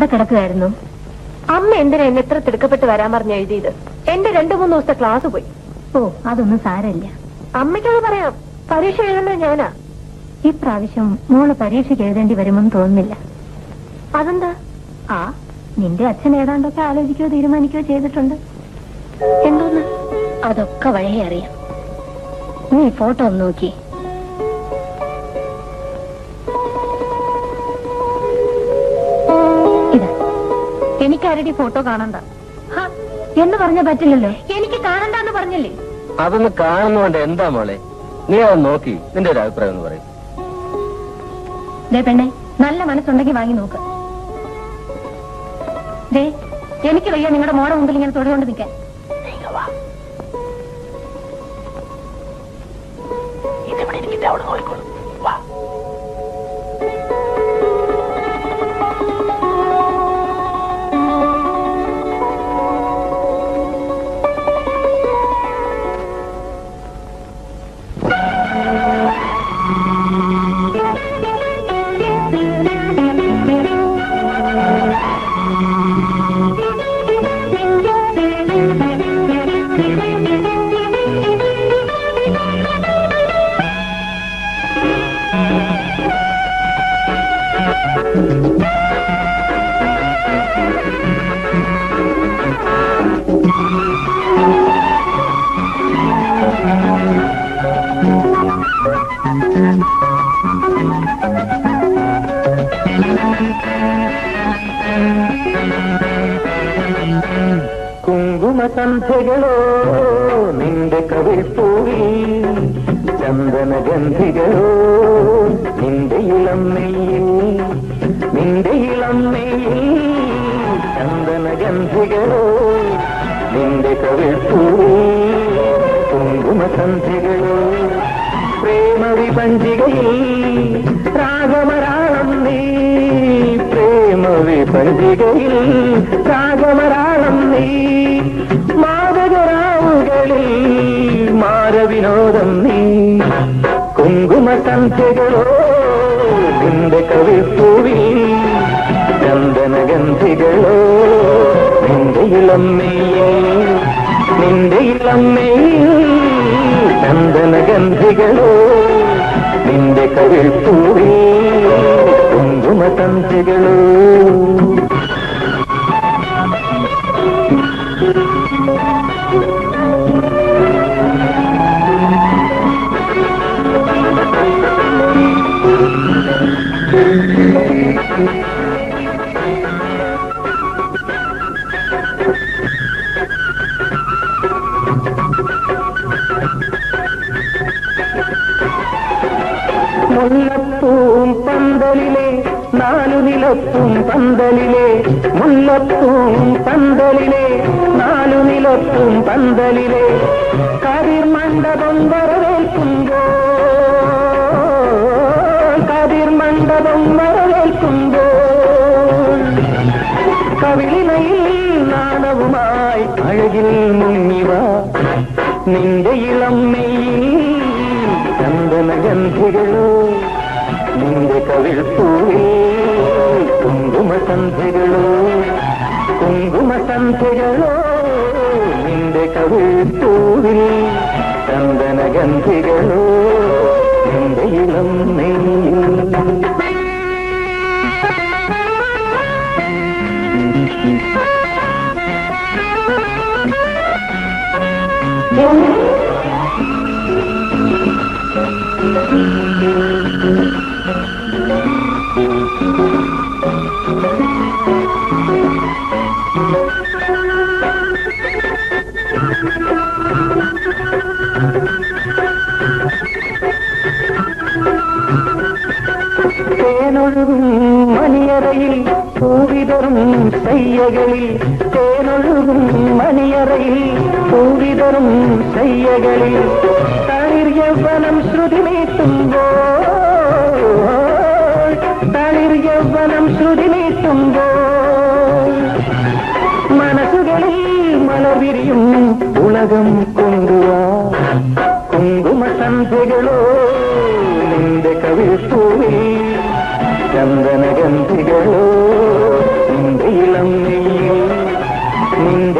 ഇവിടെ കിടക്കുകയായിരുന്നു അമ്മ എന്തിനാ എന്നെ എത്ര തിടുക്കപ്പെട്ട് വരാൻ പറഞ്ഞ് എഴുതിയത്? എന്റെ രണ്ടു മൂന്ന് ദിവസത്തെ ക്ലാസ് പോയി. ഓ അതൊന്നും സാരമില്ല. അമ്മയ്ക്കത് പറയാം. പരീക്ഷ എഴുതേണ്ടത് ഞാനാ? ഇപ്രാവശ്യം മോൾ പരീക്ഷയ്ക്ക് എഴുതേണ്ടി വരുമെന്ന് തോന്നുന്നില്ല. അതെന്താ? ആ നിന്റെ അച്ഛൻ ഏതാണ്ടൊക്കെ ആലോചിക്കുകയോ തീരുമാനിക്കുകയോ ചെയ്തിട്ടുണ്ട്. എന്തോന്ന്? അതൊക്കെ വഴിയെ അറിയാം. നീ ഫോട്ടോ ഒന്ന് നോക്കി. എനിക്കാരുടെ ഫോട്ടോ കാണണ്ട. ഹ, എന്ന് പറഞ്ഞ പറ്റില്ലല്ലോ. എനിക്ക് കാണണ്ടെന്ന് പറഞ്ഞില്ലേ? അതൊന്ന് കാണുന്നോണ്ട് എന്താ മോളെ? നീ അത് നോക്കി നിന്റെ ഒരു അഭിപ്രായം എന്ന് പറയും. ദേ പെണ്ണെ നല്ല മനസ്സുണ്ടെങ്കിൽ വാങ്ങി നോക്ക്. ദേ എനിക്ക് വയ്യ നിങ്ങളുടെ മോടെ മുമ്പിൽ ഇങ്ങനെ തൊടുകൊണ്ട് നിൽക്കാൻ. കുങ്കുമസന്ധ്യകളോ നിന്റെ കവിൾപ്പൂവിൽ ചന്ദനഗന്ധികളോ നിന്റെ ഇളം നെയ്യിൽ നിന്റെ ഇളമ്മയിൽ ചന്ദന ഗന്ധികളോ നിന്റെ കവിൾപ്പൂ കുങ്കുമസന്ധികളോ പ്രേമവിപഞ്ചികയിൽ രാഗമരാളം നീ പ്രേമവിപഞ്ചികയിൽ രാഗമരാളം നീ മാതകരാവുകളിൽ മാരവിനോദം നീ കുങ്കുമസന്ധികളോ നിന്റെ കവിപ്പൂവിൽ ചന്ദനഗന്ധികളോ നിന്റെ ഇളമ്മയിൽ നിന്റെ ഇളമ്മയിൽ ചന്ദനഗന്ധികളോ നിന്റെ കവിൾപ്പൂവിൽ കുങ്കുമസന്ധ്യകളോ നിലപ്പും പന്തലിലെ മുല്ലത്തും പന്തലിലെ നാലു നിലത്തും പന്തലിലെ കതിർ മണ്ഡപം വരവേൽക്കുമ്പോ കതിർ മണ്ഡപം വരവേൽക്കുമ്പോ കവിളിനയിൽ നാണവുമായി അഴകിൽ മുങ്ങിവ നിന്റെ ഇളം നെയ്യിൽ ചന്ദനഗന്ധികളോ നിന്റെ കവിൾപ്പൂവിൽ കുങ്കുമ സന്ധ്യകളോ നിന്റെ കവിൾത്തൂവിൽ ചന്ദന ഗന്ധികളോ നിന്റെ ഇളം നെയ്യിൽ. തേനൊഴുകും മണിയറയിൽ പൂവിതറും ശയ്യകളിൽ തളിർ യൗവനം ശ്രുതി നീട്ടുമ്പോ തളിർ യൗവനം ശ്രുതി നീട്ടുമ്പോ മനസ്സുകളിൽ മലവിരിയും ഉലകം കൊണ്ടുവാ കുങ്കുമസന്ധ്യകളോ? നിന്റെ കവിൾപ്പൂവിൽ ചന്ദനഗന്ധികളോ? നിന്റെ നെയ്യിൽ നിന്റെ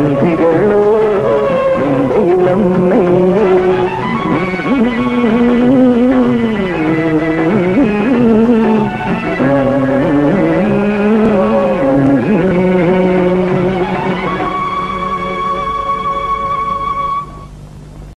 ചന്ദനഗന്ധികളോ നിന്റെ